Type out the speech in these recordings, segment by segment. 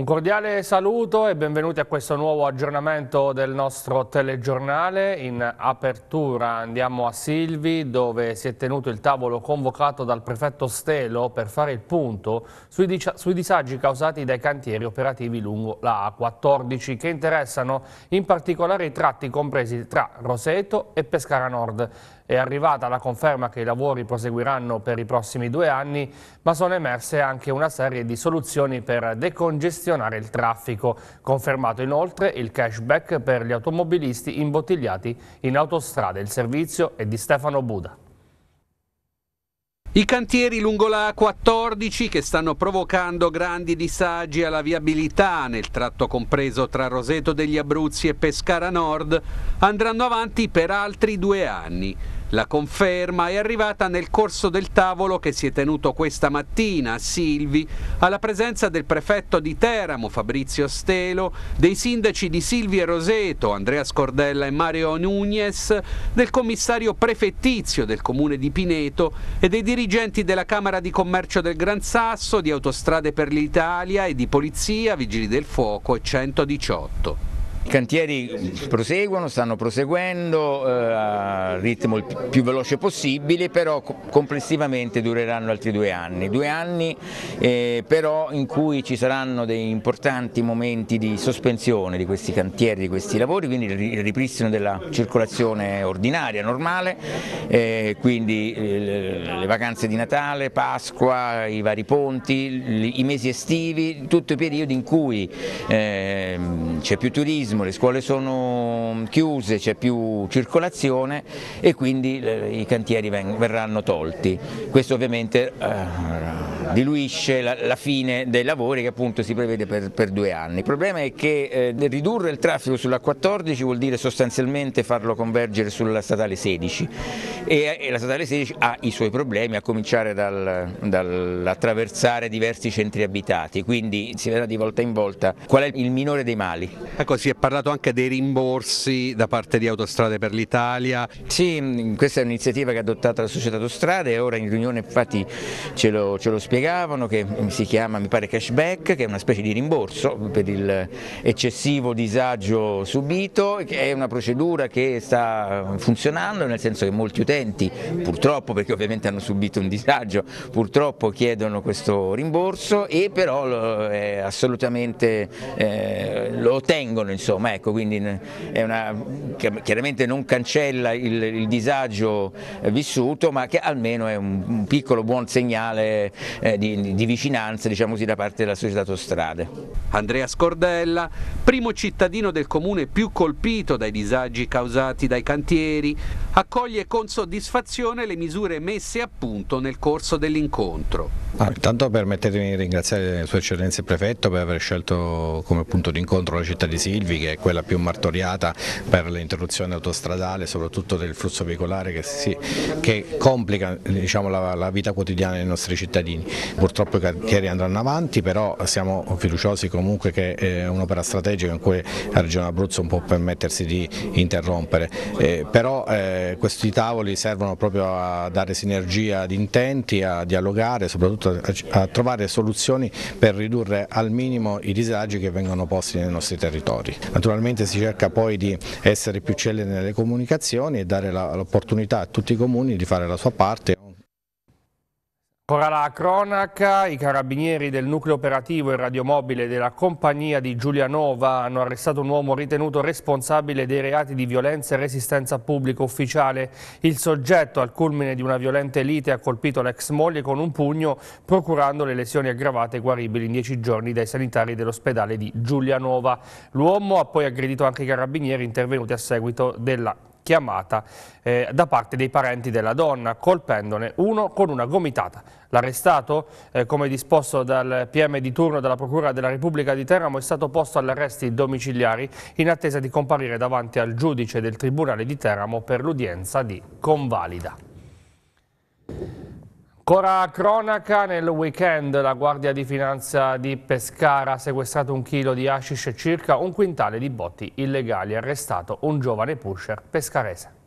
Un cordiale saluto e benvenuti a questo nuovo aggiornamento del nostro telegiornale. In apertura andiamo a Silvi dove si è tenuto il tavolo convocato dal prefetto Stelo per fare il punto sui, sui disagi causati dai cantieri operativi lungo la A14 che interessano in particolare i tratti compresi tra Roseto e Pescara Nord. È arrivata la conferma che i lavori proseguiranno per i prossimi due anni, ma sono emerse anche una serie di soluzioni per decongestionare il traffico. Confermato inoltre il cashback per gli automobilisti imbottigliati in autostrada. Il servizio è di Stefano Buda. I cantieri lungo la A14 che stanno provocando grandi disagi alla viabilità nel tratto compreso tra Roseto degli Abruzzi e Pescara Nord andranno avanti per altri due anni. La conferma è arrivata nel corso del tavolo che si è tenuto questa mattina a Silvi, alla presenza del prefetto di Teramo Fabrizio Stelo, dei sindaci di Silvi e Roseto Andrea Scordella e Mario Nunez, del commissario prefettizio del comune di Pineto e dei dirigenti della Camera di Commercio del Gran Sasso, di Autostrade per l'Italia e di Polizia, Vigili del Fuoco e 118. Cantieri proseguono, stanno proseguendo eh, a ritmo il più veloce possibile, però complessivamente dureranno altri due anni. Due anni eh, però in cui ci saranno dei importanti momenti di sospensione di questi cantieri, di questi lavori, quindi il ripristino della circolazione ordinaria, normale, eh, quindi eh, le vacanze di Natale, Pasqua, i vari ponti, i mesi estivi, tutti i periodi in cui ehm, c'è più turismo, turismo, le scuole sono chiuse, c'è più circolazione e quindi i cantieri verranno tolti. Questo ovviamente eh, diluisce la, fine dei lavori che appunto si prevede per, due anni. Il problema è che eh, ridurre il traffico sulla 14 vuol dire sostanzialmente farlo convergere sulla statale 16 e, e la statale 16 ha i suoi problemi a cominciare dal, dall'attraversare diversi centri abitati, quindi si vedrà di volta in volta qual è il minore dei mali. Ecco, si è parlato anche dei rimborsi da parte di Autostrade per l'Italia. Sì, questa è un'iniziativa che ha adottato la società Autostrade e ora in riunione infatti ce lo, ce lo spiegavano che si chiama mi pare cashback che è una specie di rimborso per l'eccessivo disagio subito che è una procedura che sta funzionando nel senso che molti utenti purtroppo perché ovviamente hanno subito un disagio purtroppo chiedono questo rimborso e però eh, assolutamente eh, lo ottengono insomma ecco quindi è una, chiaramente non cancella il, il disagio vissuto ma che almeno è un, un piccolo buon segnale eh, di, di, vicinanza diciamo così, da parte della società autostrade. Andrea Scordella, primo cittadino del comune più colpito dai disagi causati dai cantieri, accoglie con soddisfazione le misure messe a punto nel corso dell'incontro. Ah, intanto permettetemi di ringraziare Sua Eccellenza il Prefetto per aver scelto come punto d'incontro la città di Silvi che è quella più martoriata per l'interruzione autostradale soprattutto del flusso veicolare che, si, che complica diciamo, la, la, vita quotidiana dei nostri cittadini. Purtroppo i cantieri andranno avanti però siamo fiduciosi comunque che è un'opera strategica in cui la Regione Abruzzo non può permettersi di interrompere, eh, però eh, questi tavoli servono proprio a dare sinergia di intenti, a dialogare soprattutto a, a trovare soluzioni per ridurre al minimo i disagi che vengono posti nei nostri territori. Naturalmente si cerca poi di essere più celeri nelle comunicazioni e dare l'opportunità a tutti i comuni di fare la sua parte. Ora la cronaca, i carabinieri del nucleo operativo e radiomobile della compagnia di Giulianova hanno arrestato un uomo ritenuto responsabile dei reati di violenza e resistenza pubblica ufficiale. Il soggetto al culmine di una violenta lite ha colpito l'ex moglie con un pugno procurando le lesioni aggravate e guaribili in dieci giorni dai sanitari dell'ospedale di Giulianova. L'uomo ha poi aggredito anche i carabinieri intervenuti a seguito della chiamata eh, da parte dei parenti della donna, colpendone uno con una gomitata. L'arrestato, eh, come disposto dal PM di turno della Procura della Repubblica di Teramo, è stato posto agli arresti domiciliari in attesa di comparire davanti al giudice del Tribunale di Teramo per l'udienza di convalida. Ancora cronaca, nel weekend la Guardia di Finanza di Pescara ha sequestrato un chilo di hashish e circa un quintale di botti illegali, arrestato un giovane pusher pescarese.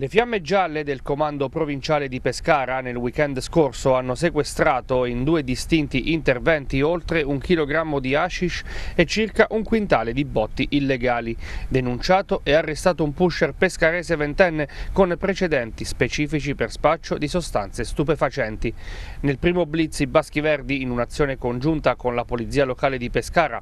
Le fiamme gialle del comando provinciale di Pescara nel weekend scorso hanno sequestrato in due distinti interventi oltre un chilogrammo di hashish e circa un quintale di botti illegali. Denunciato e arrestato un pusher pescarese ventenne con precedenti specifici per spaccio di sostanze stupefacenti. Nel primo blitz i Baschi Verdi, in un'azione congiunta con la polizia locale di Pescara,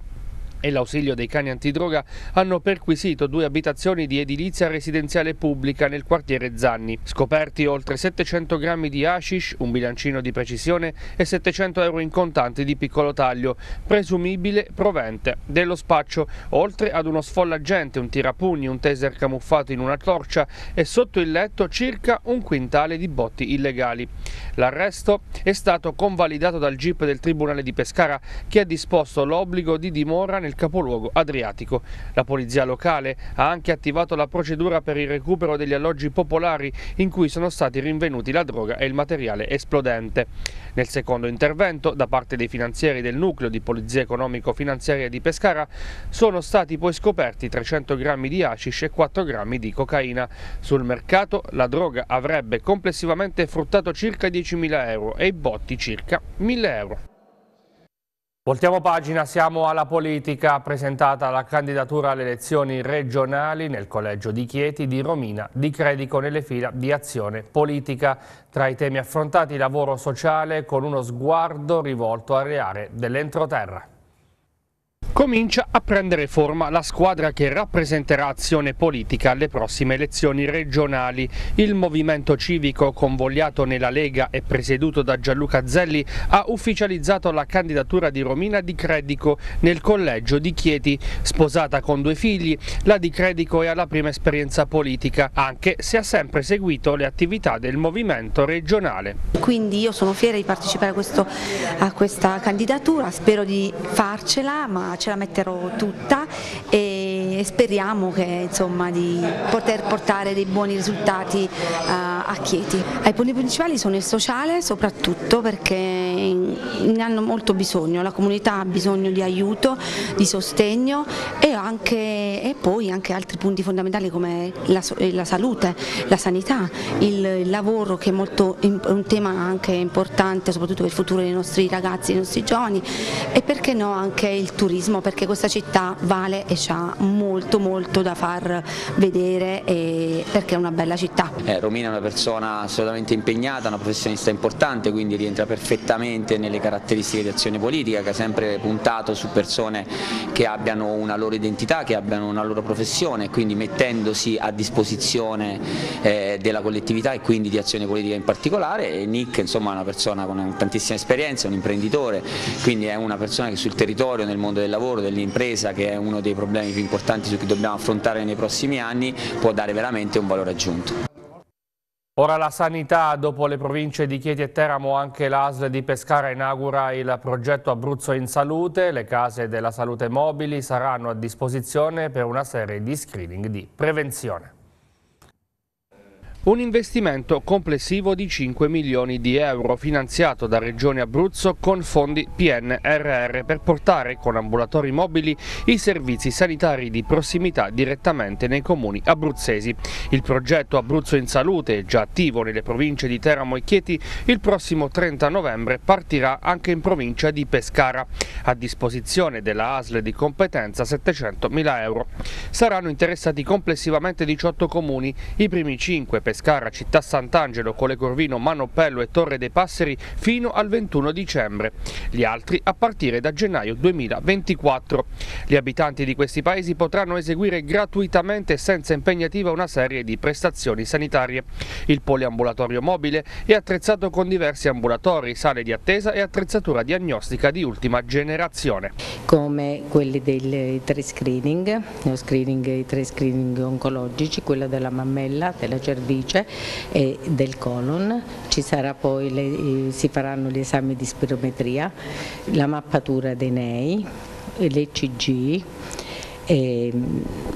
e l'ausilio dei cani antidroga hanno perquisito due abitazioni di edilizia residenziale pubblica nel quartiere Zanni. Scoperti oltre 700 grammi di hashish, un bilancino di precisione e 700 euro in contanti di piccolo taglio, presumibile provente dello spaccio, oltre ad uno sfollagente, un tirapugni, un taser camuffato in una torcia e sotto il letto circa un quintale di botti illegali. L'arresto è stato convalidato dal GIP del Tribunale di Pescara che ha disposto l'obbligo di dimora nel nel capoluogo adriatico. La polizia locale ha anche attivato la procedura per il recupero degli alloggi popolari in cui sono stati rinvenuti la droga e il materiale esplodente. Nel secondo intervento, da parte dei finanzieri del nucleo di polizia economico-finanziaria di Pescara, sono stati poi scoperti 300 grammi di hashish e 4 grammi di cocaina. Sul mercato la droga avrebbe complessivamente fruttato circa 10.000 euro e i botti circa 1.000 euro. Voltiamo pagina, siamo alla politica, presentata la candidatura alle elezioni regionali nel collegio di Chieti di Romina, di Credico nelle fila di azione politica. Tra i temi affrontati lavoro sociale con uno sguardo rivolto alle aree dell'entroterra. Comincia a prendere forma la squadra che rappresenterà azione politica alle prossime elezioni regionali. Il movimento civico convogliato nella Lega e presieduto da Gianluca Zelli ha ufficializzato la candidatura di Romina Di Credico nel collegio di Chieti. Sposata con due figli, la Di Credico è alla prima esperienza politica, anche se ha sempre seguito le attività del movimento regionale. Quindi io sono fiera di partecipare a, questo, a questa candidatura, spero di farcela, ma ce la metterò tutta e speriamo che, insomma, di poter portare dei buoni risultati uh, a Chieti. I punti principali sono il sociale soprattutto perché ne hanno molto bisogno, la comunità ha bisogno di aiuto, di sostegno e, anche, e poi anche altri punti fondamentali come la, la salute, la sanità, il, il lavoro che è molto, un tema anche importante soprattutto per il futuro dei nostri ragazzi, dei nostri giovani e perché no anche il turismo perché questa città vale e ha molto molto da far vedere perché è una bella città. Eh, Romina è una persona assolutamente impegnata, una professionista importante, quindi rientra perfettamente nelle caratteristiche di azione politica che ha sempre puntato su persone che abbiano una loro identità, che abbiano una loro professione, quindi mettendosi a disposizione eh, della collettività e quindi di azione politica in particolare. E Nick insomma, è una persona con tantissima esperienza, un imprenditore, quindi è una persona che sul territorio, nel mondo del lavoro, dell'impresa che è uno dei problemi più importanti su cui dobbiamo affrontare nei prossimi anni può dare veramente un valore aggiunto. Ora la sanità, dopo le province di Chieti e Teramo anche l'ASL di Pescara inaugura il progetto Abruzzo in Salute, le case della salute mobili saranno a disposizione per una serie di screening di prevenzione. Un investimento complessivo di 5 milioni di euro finanziato da Regione Abruzzo con fondi PNRR per portare con ambulatori mobili i servizi sanitari di prossimità direttamente nei comuni abruzzesi. Il progetto Abruzzo in Salute, già attivo nelle province di Teramo e Chieti, il prossimo 30 novembre partirà anche in provincia di Pescara. A disposizione della ASL di competenza 700 mila euro. Saranno interessati complessivamente 18 comuni, i primi 5 Pescara Pescara, Città Sant'Angelo, Colle Corvino, Manopello e Torre dei Passeri fino al 21 dicembre, gli altri a partire da gennaio 2024. Gli abitanti di questi paesi potranno eseguire gratuitamente e senza impegnativa una serie di prestazioni sanitarie. Il poliambulatorio mobile è attrezzato con diversi ambulatori, sale di attesa e attrezzatura diagnostica di ultima generazione. Come quelli dei tre screening, screening i tre screening oncologici, quello della mammella, della cervice, cervice e del colon, le, si faranno gli esami di spirometria, la mappatura dei nei, l'ECG, eh,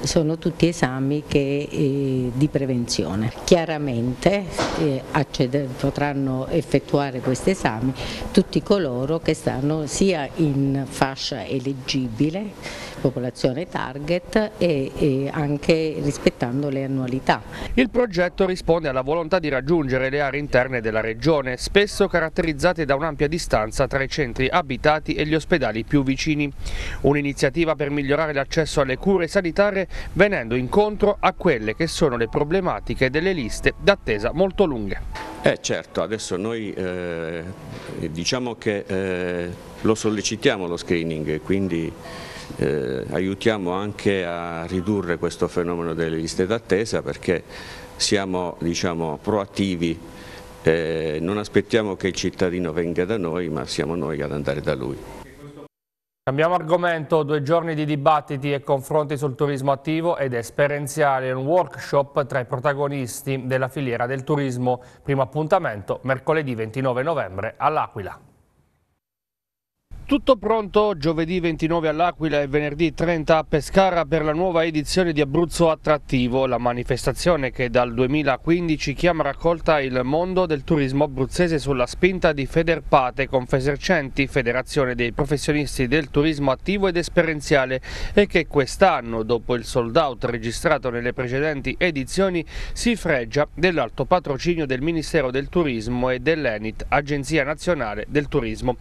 sono tutti esami che, eh, di prevenzione. Chiaramente eh, acceder, potranno effettuare questi esami tutti coloro che stanno sia in fascia eleggibile popolazione target e, e anche rispettando le annualità. Il progetto risponde alla volontà di raggiungere le aree interne della regione, spesso caratterizzate da un'ampia distanza tra i centri abitati e gli ospedali più vicini. Un'iniziativa per migliorare l'accesso alle cure sanitarie venendo incontro a quelle che sono le problematiche delle liste d'attesa molto lunghe. Eh certo, adesso noi eh, diciamo che eh, lo sollecitiamo lo screening, quindi eh, aiutiamo anche a ridurre questo fenomeno delle liste d'attesa perché siamo diciamo, proattivi, eh, non aspettiamo che il cittadino venga da noi ma siamo noi ad andare da lui. Cambiamo argomento, due giorni di dibattiti e confronti sul turismo attivo ed esperienziale, un workshop tra i protagonisti della filiera del turismo. Primo appuntamento mercoledì 29 novembre all'Aquila. Tutto pronto giovedì 29 all'Aquila e venerdì 30 a Pescara per la nuova edizione di Abruzzo Attrattivo, la manifestazione che dal 2015 chiama raccolta il mondo del turismo abruzzese sulla spinta di Federpate, Confesercenti, Federazione dei professionisti del turismo attivo ed esperienziale e che quest'anno, dopo il sold out registrato nelle precedenti edizioni, si fregia dell'alto patrocinio del Ministero del Turismo e dell'ENIT, Agenzia Nazionale del Turismo.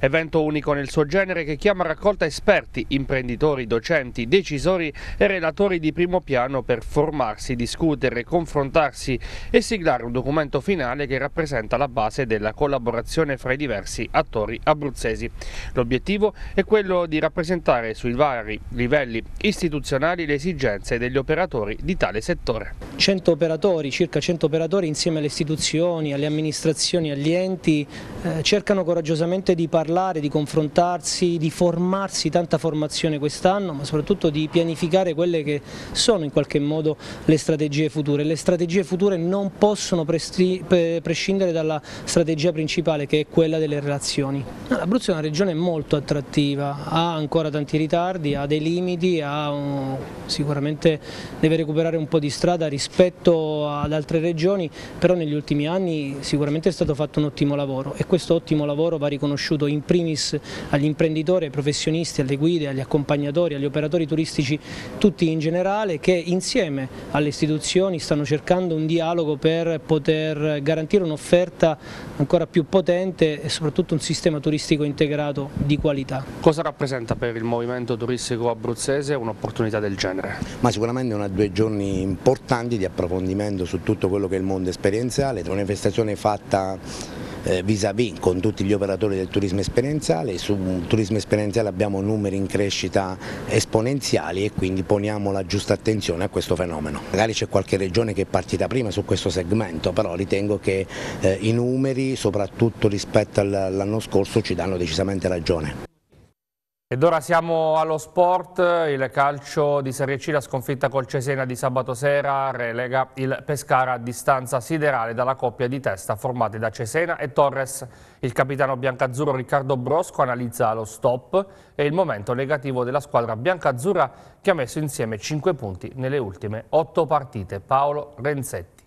Evento unico nel suo genere che chiama raccolta esperti, imprenditori, docenti, decisori e relatori di primo piano per formarsi, discutere, confrontarsi e siglare un documento finale che rappresenta la base della collaborazione fra i diversi attori abruzzesi. L'obiettivo è quello di rappresentare sui vari livelli istituzionali le esigenze degli operatori di tale settore. 100 operatori, circa 100 operatori insieme alle istituzioni, alle amministrazioni, agli enti eh, cercano coraggiosamente di parlare, di confrontare confrontarsi, di formarsi, tanta formazione quest'anno, ma soprattutto di pianificare quelle che sono in qualche modo le strategie future. Le strategie future non possono prescindere dalla strategia principale che è quella delle relazioni. L'Abruzzo è una regione molto attrattiva, ha ancora tanti ritardi, ha dei limiti, ha un, sicuramente deve recuperare un po' di strada rispetto ad altre regioni, però negli ultimi anni sicuramente è stato fatto un ottimo lavoro e questo ottimo lavoro va riconosciuto in primis agli imprenditori, ai professionisti, alle guide, agli accompagnatori, agli operatori turistici, tutti in generale, che insieme alle istituzioni stanno cercando un dialogo per poter garantire un'offerta ancora più potente e soprattutto un sistema turistico integrato di qualità. Cosa rappresenta per il movimento turistico abruzzese un'opportunità del genere? Ma sicuramente una due giorni importanti di approfondimento su tutto quello che è il mondo esperienziale, una manifestazione fatta eh, vis-à-vis con tutti gli operatori del turismo esperienziale, sul turismo esperienziale abbiamo numeri in crescita esponenziali e quindi poniamo la giusta attenzione a questo fenomeno. Magari c'è qualche regione che è partita prima su questo segmento, però ritengo che eh, i numeri, soprattutto rispetto all'anno scorso, ci danno decisamente ragione. Ed ora siamo allo sport, il calcio di Serie C, la sconfitta col Cesena di sabato sera relega il Pescara a distanza siderale dalla coppia di testa formati da Cesena e Torres. Il capitano biancazzurro Riccardo Brosco analizza lo stop e il momento negativo della squadra biancazzurra che ha messo insieme 5 punti nelle ultime 8 partite. Paolo Renzetti.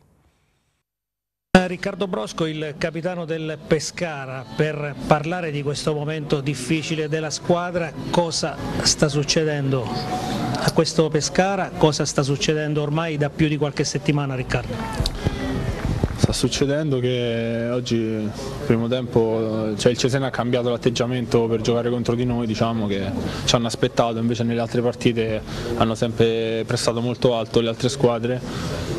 Riccardo Brosco, il capitano del Pescara, per parlare di questo momento difficile della squadra, cosa sta succedendo a questo Pescara, cosa sta succedendo ormai da più di qualche settimana Riccardo? Sta succedendo che oggi, nel primo tempo, cioè il Cesena ha cambiato l'atteggiamento per giocare contro di noi, diciamo che ci hanno aspettato, invece nelle altre partite hanno sempre prestato molto alto le altre squadre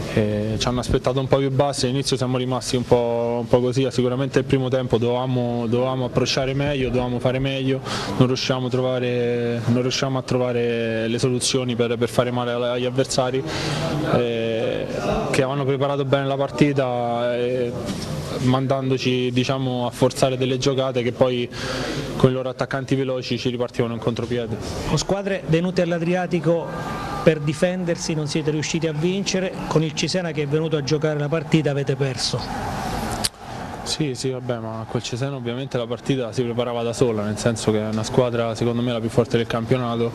ci hanno aspettato un po' più bassi, all'inizio siamo rimasti un po', un po', così, sicuramente il primo tempo dovevamo, dovevamo, approcciare meglio, dovevamo fare meglio, non riusciamo a trovare, riusciamo a trovare le soluzioni per, per, fare male agli avversari eh, che avevano preparato bene la partita. Eh, mandandoci diciamo, a forzare delle giocate che poi con i loro attaccanti veloci ci ripartivano in contropiede. Con squadre venute all'Adriatico per difendersi non siete riusciti a vincere, con il Cesena che è venuto a giocare la partita avete perso. Sì, sì, vabbè, ma col Cesena ovviamente la partita si preparava da sola, nel senso che è una squadra secondo me la più forte del campionato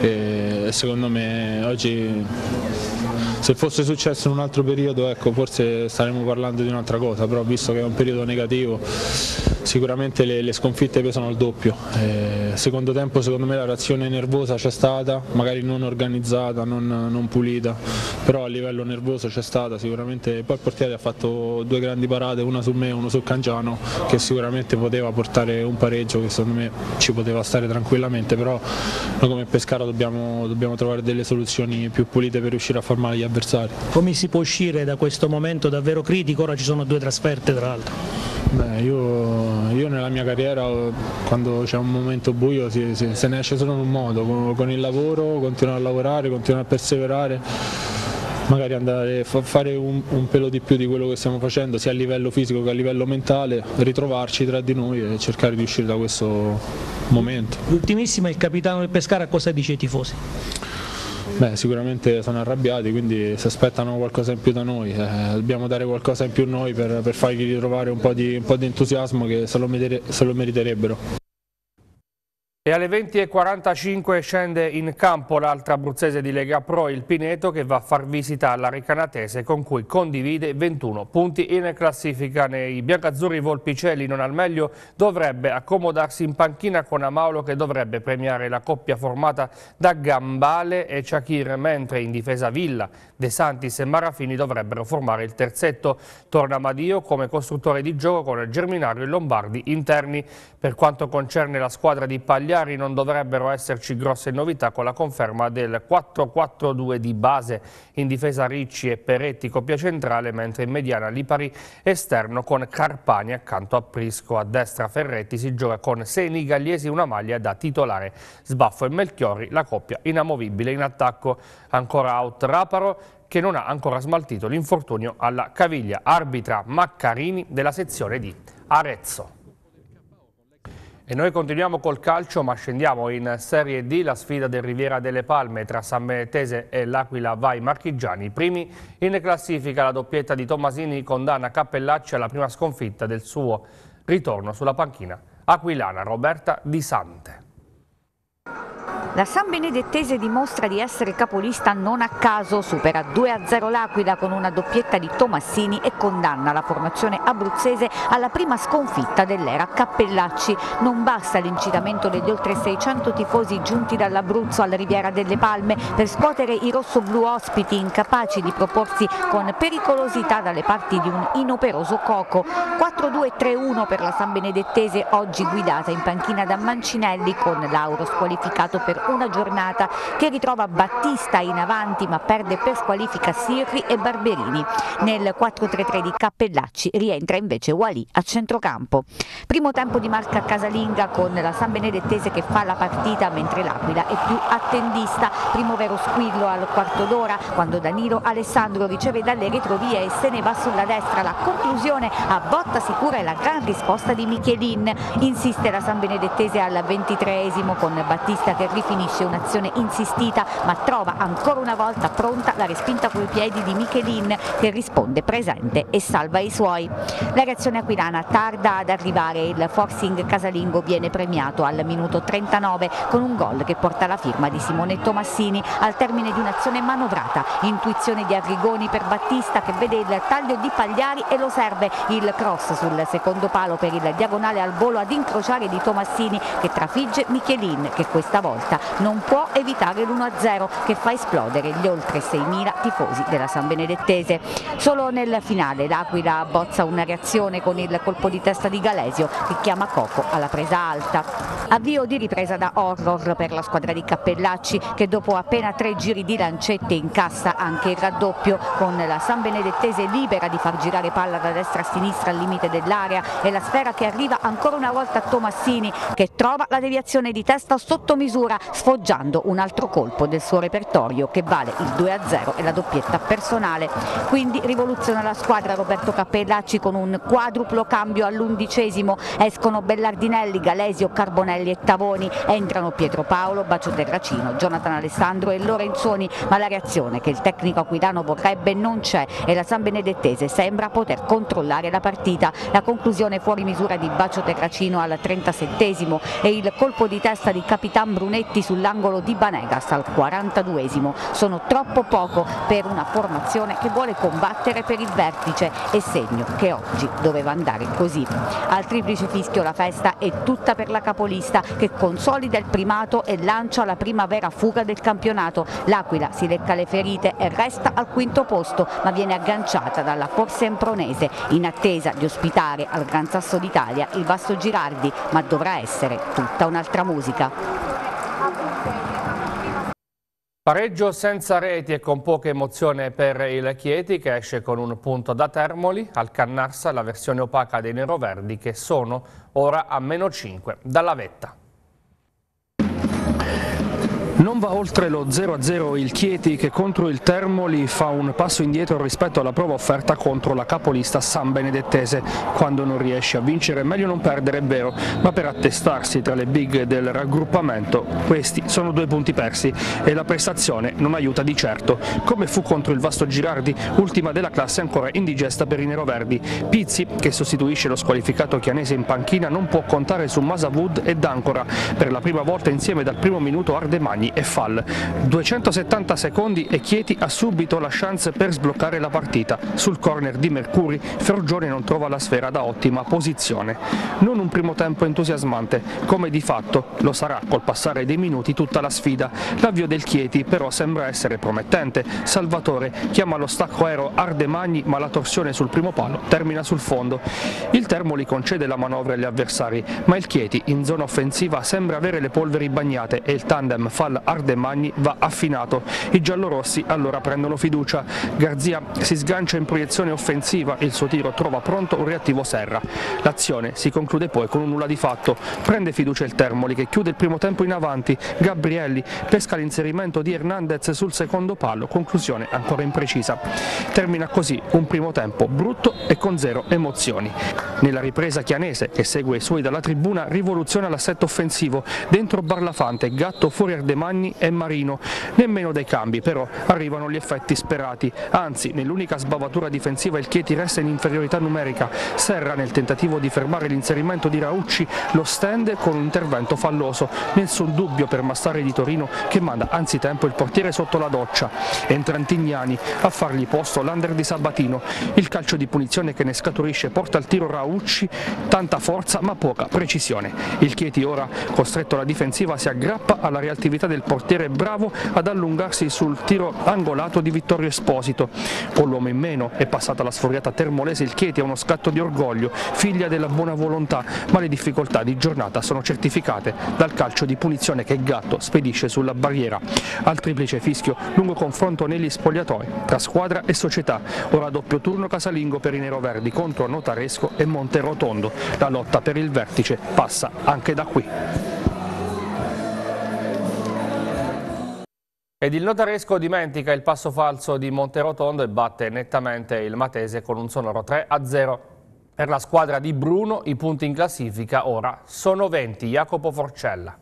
e secondo me oggi se fosse successo in un altro periodo ecco, forse staremmo parlando di un'altra cosa, però visto che è un periodo negativo sicuramente le, le sconfitte pesano al doppio. Eh, secondo tempo secondo me la reazione nervosa c'è stata, magari non organizzata, non, non, pulita, però a livello nervoso c'è stata sicuramente. Poi il portiere ha fatto due grandi parate, una su me e una su Cangiano, che sicuramente poteva portare un pareggio che secondo me ci poteva stare tranquillamente, però noi come Pescara dobbiamo, dobbiamo trovare delle soluzioni più pulite per riuscire a far male gli avversari. Come si può uscire da questo momento davvero critico? Ora ci sono due trasferte tra l'altro. Beh, io, io, nella mia carriera quando c'è un momento buio si, si, se ne esce solo in un modo, con, con il lavoro, continuare a lavorare, continuare a perseverare magari andare a fare un, un, pelo di più di quello che stiamo facendo sia a livello fisico che a livello mentale, ritrovarci tra di noi e cercare di uscire da questo momento. L'ultimissima, il capitano del Pescara cosa dice ai tifosi? Beh, sicuramente sono arrabbiati, quindi si aspettano qualcosa in più da noi, eh, dobbiamo dare qualcosa in più noi per, per fargli ritrovare un po' di, un po di entusiasmo che se lo, se lo meriterebbero. E alle 20.45 scende in campo l'altra abruzzese di Lega Pro, il Pineto, che va a far visita alla Recanatese con cui condivide 21 punti in classifica. Nei biancazzurri Volpicelli non al meglio dovrebbe accomodarsi in panchina con Amaulo che dovrebbe premiare la coppia formata da Gambale e Ciachir, mentre in difesa Villa, De Santis e Marafini dovrebbero formare il terzetto. Torna Madio come costruttore di gioco con Germinario e Lombardi interni. Per quanto concerne la squadra di Paglia Cagliari non dovrebbero esserci grosse novità con la conferma del 4-4-2 di base. In difesa Ricci e Peretti coppia centrale, mentre in mediana Lipari esterno con Carpani accanto a Prisco. A destra Ferretti si gioca con Seni Gagliesi una maglia da titolare. Sbaffo e Melchiori la coppia inamovibile in attacco. Ancora out Raparo che non ha ancora smaltito l'infortunio alla caviglia. Arbitra Maccarini della sezione di Arezzo. E noi continuiamo col calcio ma scendiamo in Serie D, la sfida del Riviera delle Palme tra San Benetese e l'Aquila Vai Marchigiani. Primi in classifica la doppietta di Tommasini condanna Cappellacci alla prima sconfitta del suo ritorno sulla panchina aquilana Roberta Di Sante. La San Benedettese dimostra di essere capolista non a caso, supera 2-0 l'Aquila con una doppietta di Tomassini e condanna la formazione abruzzese alla prima sconfitta dell'era Cappellacci. Non basta l'incitamento degli oltre 600 tifosi giunti dall'Abruzzo alla Riviera delle Palme per scuotere i rossoblu ospiti incapaci di proporsi con pericolosità dalle parti di un inoperoso Coco. 4-2-3-1 per la San Benedettese oggi guidata in panchina da Mancinelli con Lauro squalificato per una giornata che ritrova Battista in avanti ma perde per squalifica Sirri e Barberini. Nel 4-3-3 di Cappellacci rientra invece Wali a centrocampo. Primo tempo di marca casalinga con la San Benedettese che fa la partita mentre l'Aquila è più attendista. Primo vero squillo al quarto d'ora quando Danilo Alessandro riceve dalle retrovie e se ne va sulla destra. La conclusione a botta sicura è la gran risposta di Michelin. Insiste la San Benedettese al 23esimo con Battista che rifinisce finisce un'azione insistita ma trova ancora una volta pronta la respinta coi piedi di Michelin che risponde presente e salva i suoi. La reazione aquilana tarda ad arrivare, il forcing casalingo viene premiato al minuto 39 con un gol che porta la firma di Simone Tomassini. Al termine di un'azione manovrata, intuizione di Arrigoni per Battista che vede il taglio di Pagliari e lo serve. Il cross sul secondo palo per il diagonale al volo ad incrociare di Tomassini che trafigge Michelin che questa volta non può evitare l'1-0 che fa esplodere gli oltre 6.000 tifosi della San Benedettese. Solo nel finale l'Aquila bozza una reazione con il colpo di testa di Galesio che chiama Coco alla presa alta. Avvio di ripresa da horror per la squadra di Cappellacci che dopo appena tre giri di lancette incassa anche il raddoppio con la San Benedettese libera di far girare palla da destra a sinistra al limite dell'area e la sfera che arriva ancora una volta a Tomassini che trova la deviazione di testa sotto misura sfoggiando un altro colpo del suo repertorio che vale il 2-0 e la doppietta personale. Quindi rivoluziona la squadra Roberto Cappellacci con un quadruplo cambio all'undicesimo, escono Bellardinelli, Galesio, Carbonelli e Tavoni, entrano Pietro Paolo, Bacio Terracino, Jonathan Alessandro e Lorenzoni, ma la reazione che il tecnico aquilano vorrebbe non c'è e la San Benedettese sembra poter controllare la partita. La conclusione fuori misura di Bacio Terracino al 37esimo e il colpo di testa di Capitan Brunetti sull'angolo di Banegas al 42esimo sono troppo poco per una formazione che vuole combattere per il vertice e segno che oggi doveva andare così. Al triplice fischio la festa è tutta per la capolista che consolida il primato e lancia la prima vera fuga del campionato. L'Aquila si lecca le ferite e resta al quinto posto ma viene agganciata dalla Corsa Empronese in attesa di ospitare al Gran Sasso d'Italia il Vasto Girardi ma dovrà essere tutta un'altra musica. Pareggio senza reti e con poca emozione per il Chieti che esce con un punto da Termoli, al Cannarsa la versione opaca dei neroverdi che sono ora a meno 5 dalla vetta. Non va oltre lo 0-0 il Chieti che contro il Termoli fa un passo indietro rispetto alla prova offerta contro la capolista San Benedettese. Quando non riesce a vincere meglio non perdere, è vero, ma per attestarsi tra le big del raggruppamento questi sono due punti persi e la prestazione non aiuta di certo. Come fu contro il Vasto Girardi, ultima della classe ancora indigesta per i neroverdi. Pizzi, che sostituisce lo squalificato chianese in panchina, non può contare su Masavud e D'Ancora. Per la prima volta insieme dal primo minuto Ardemagni Magni e Fall. 270 secondi e Chieti ha subito la chance per sbloccare la partita. Sul corner di Mercuri Fergione non trova la sfera da ottima posizione. Non un primo tempo entusiasmante, come di fatto lo sarà col passare dei minuti tutta la sfida. L'avvio del Chieti però sembra essere promettente. Salvatore chiama lo stacco aereo Ardemagni ma la torsione sul primo palo termina sul fondo. Il Termoli concede la manovra agli avversari, ma il Chieti in zona offensiva sembra avere le polveri bagnate e il tandem Fall Ardemagni va affinato. I giallorossi allora prendono fiducia. Garzia si sgancia in proiezione offensiva, il suo tiro trova pronto un reattivo Serra. L'azione si conclude poi con un nulla di fatto. Prende fiducia il Termoli che chiude il primo tempo in avanti. Gabrielli pesca l'inserimento di Hernandez sul secondo palo, conclusione ancora imprecisa. Termina così un primo tempo brutto e con zero emozioni. Nella ripresa chianese, che segue i suoi dalla tribuna, rivoluziona l'assetto offensivo. Dentro Barlafante, Gatto fuori Ardemagni Magni e Marino. Nemmeno dai cambi però arrivano gli effetti sperati, anzi nell'unica sbavatura difensiva il Chieti resta in inferiorità numerica. Serra nel tentativo di fermare l'inserimento di Raucci lo stende con un intervento falloso. Nessun dubbio per Massare di Torino che manda anzitempo il portiere sotto la doccia. Entra Antignani a fargli posto l'under di Sabatino. Il calcio di punizione che ne scaturisce porta al tiro Raucci, tanta forza ma poca precisione. Il Chieti ora, costretto alla difensiva, si aggrappa alla reattività del del portiere Bravo ad allungarsi sul tiro angolato di Vittorio Esposito. Con l'uomo in meno è passata la sforiata termolese il Chieti a uno scatto di orgoglio, figlia della buona volontà, ma le difficoltà di giornata sono certificate dal calcio di punizione che Gatto spedisce sulla barriera. Al triplice fischio, lungo confronto negli spogliatoi tra squadra e società. Ora doppio turno casalingo per i neroverdi contro Notaresco e Monterotondo. La lotta per il vertice passa anche da qui. Ed il notaresco dimentica il passo falso di Monterotondo e batte nettamente il Matese con un sonoro 3-0. Per la squadra di Bruno i punti in classifica ora sono 20. Jacopo Forcella.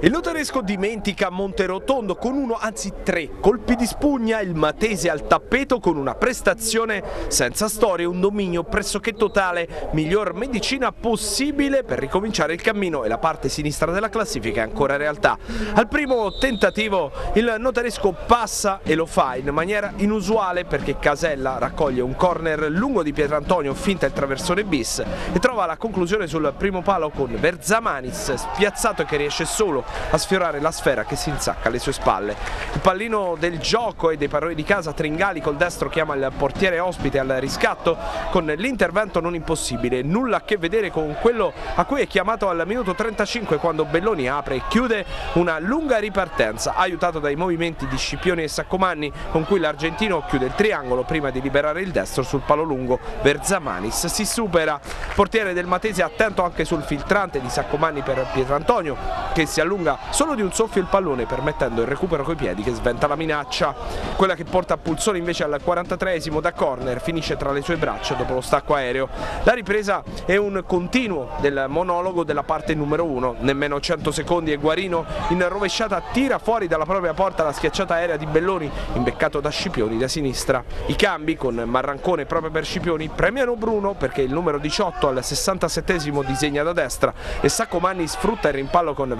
Il Notaresco dimentica Monterotondo con uno, anzi tre, colpi di spugna, il Matese al tappeto con una prestazione senza storia, un dominio pressoché totale, miglior medicina possibile per ricominciare il cammino e la parte sinistra della classifica è ancora realtà. Al primo tentativo il Notaresco passa e lo fa in maniera inusuale perché Casella raccoglie un corner lungo di Pietrantonio, finta il traversone bis e trova la conclusione sul primo palo con Verzamanis spiazzato che riesce solo a sfiorare la sfera che si insacca alle sue spalle. Il pallino del gioco e dei paroli di casa, Tringali col destro chiama il portiere ospite al riscatto con l'intervento non impossibile, nulla a che vedere con quello a cui è chiamato al minuto 35 quando Belloni apre e chiude una lunga ripartenza, aiutato dai movimenti di Scipioni e Saccomanni con cui l'argentino chiude il triangolo prima di liberare il destro sul palo lungo Verzamanis. Si supera, portiere del Matese attento anche sul filtrante di Saccomanni per Pietrantonio che si allunga allunga solo di un soffio il pallone permettendo il recupero coi piedi che sventa la minaccia. Quella che porta Pulsone invece al 43esimo da corner finisce tra le sue braccia dopo lo stacco aereo. La ripresa è un continuo del monologo della parte numero 1, nemmeno 100 secondi e Guarino in rovesciata tira fuori dalla propria porta la schiacciata aerea di Belloni imbeccato da Scipioni da sinistra. I cambi con Marrancone proprio per Scipioni premiano Bruno perché il numero 18 al 67esimo disegna da destra e Saccomanni sfrutta il rimpallo con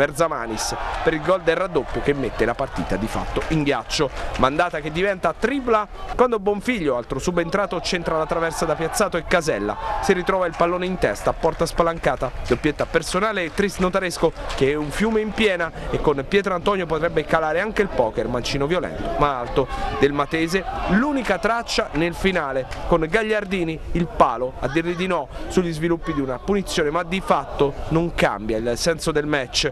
Verzamanis per il gol del raddoppio che mette la partita di fatto in ghiaccio. Mandata che diventa tripla quando Bonfiglio, altro subentrato, centra la traversa da Piazzato e Casella. Si ritrova il pallone in testa, porta spalancata, doppietta personale e Tris Notaresco che è un fiume in piena e con Pietro Antonio potrebbe calare anche il poker, mancino violento ma alto del Matese, l'unica traccia nel finale con Gagliardini il palo a dirgli di no sugli sviluppi di una punizione ma di fatto non cambia il senso del match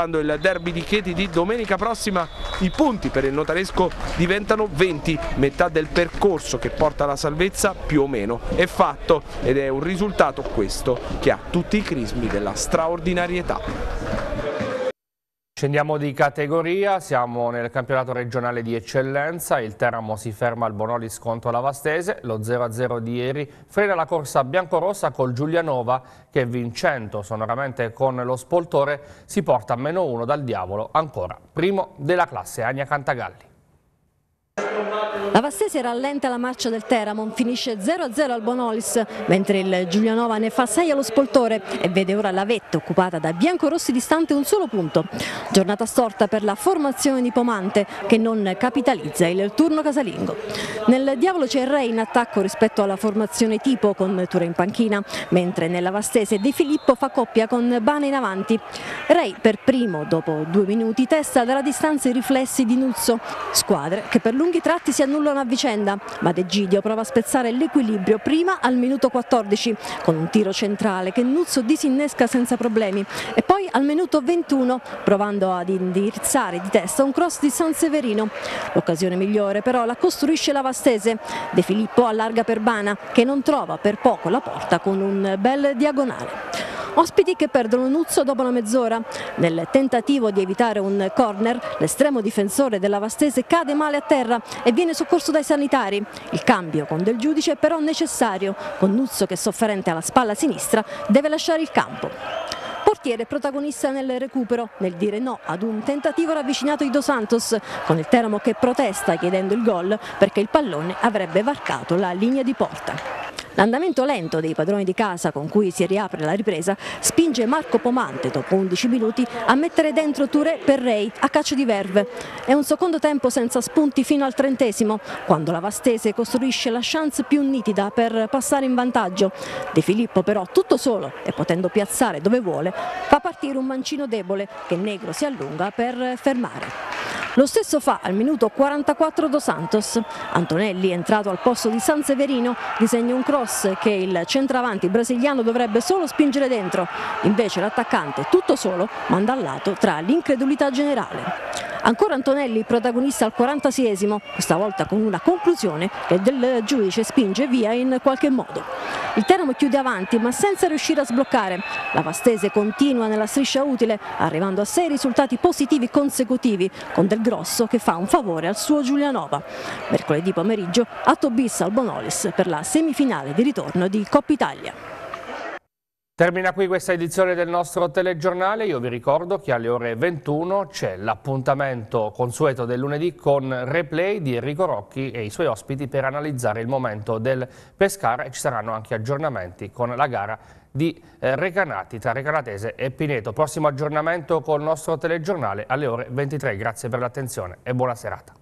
aspettando il derby di Chieti di domenica prossima. I punti per il notaresco diventano 20 metà del percorso che porta alla salvezza più o meno è fatto ed è un risultato questo che ha tutti i crismi della straordinarietà Scendiamo di categoria, siamo nel campionato regionale di eccellenza, il Teramo si ferma al Bonolis contro la Vastese, lo 0-0 di ieri frena la corsa biancorossa col Giulianova che vincendo sonoramente con lo spoltore si porta a meno uno dal diavolo ancora primo della classe Ania Cantagalli. La Vastese rallenta la marcia del Teramo, finisce 0-0 al Bonolis, mentre il Giulianova ne fa 6 allo Spoltore e vede ora la vetta occupata da biancorossi distante un solo punto. Giornata storta per la formazione di Pomante che non capitalizza il turno casalingo. Nel Diavolo c'è Re in attacco rispetto alla formazione tipo con Ture in panchina, mentre nella Vastese De Filippo fa coppia con Bane in avanti. Rei per primo, dopo due minuti, testa dalla distanza i riflessi di Nuzzo, squadre che per lunghi tratti si annullano a vicenda, ma De Gidio prova a spezzare l'equilibrio prima al minuto 14 con un tiro centrale che Nuzzo disinnesca senza problemi e poi al minuto 21 provando ad indirizzare di testa un cross di San Severino. L'occasione migliore però la costruisce la Vastese. De Filippo allarga per Bana che non trova per poco la porta con un bel diagonale. Ospiti che perdono Nuzzo dopo una mezz'ora. Nel tentativo di evitare un corner, l'estremo difensore della Vastese cade male a terra e viene soccorso dai sanitari. Il cambio con del giudice è però necessario, con Nuzzo che sofferente alla spalla sinistra deve lasciare il campo. Portiere protagonista nel recupero, nel dire no ad un tentativo ravvicinato di Dos Santos, con il Teramo che protesta chiedendo il gol perché il pallone avrebbe varcato la linea di porta. L'andamento lento dei padroni di casa con cui si riapre la ripresa spinge Marco Pomante dopo 11 minuti a mettere dentro Touré per Rey a caccia di verve. È un secondo tempo senza spunti fino al trentesimo quando la Vastese costruisce la chance più nitida per passare in vantaggio. De Filippo però tutto solo e potendo piazzare dove vuole fa partire un mancino debole che Negro si allunga per fermare. Lo stesso fa al minuto 44 Dos Santos. Antonelli, entrato al posto di San Severino, disegna un cross che il centravanti brasiliano dovrebbe solo spingere dentro. Invece l'attaccante, tutto solo, manda al lato tra l'incredulità generale. Ancora Antonelli, protagonista al 46esimo, questa volta con una conclusione che del giudice spinge via in qualche modo. Il Teramo chiude avanti ma senza riuscire a sbloccare. La Vastese continua nella striscia utile, arrivando a sei risultati positivi consecutivi, con Del Grosso che fa un favore al suo Giulianova. Mercoledì pomeriggio, atto bis al Bonolis per la semifinale di ritorno di Coppa Italia. Termina qui questa edizione del nostro telegiornale, io vi ricordo che alle ore 21 c'è l'appuntamento consueto del lunedì con replay di Enrico Rocchi e i suoi ospiti per analizzare il momento del Pescara e ci saranno anche aggiornamenti con la gara di eh, Recanati tra Recanatese e Pineto. Prossimo aggiornamento col nostro telegiornale alle ore 23, grazie per l'attenzione e buona serata.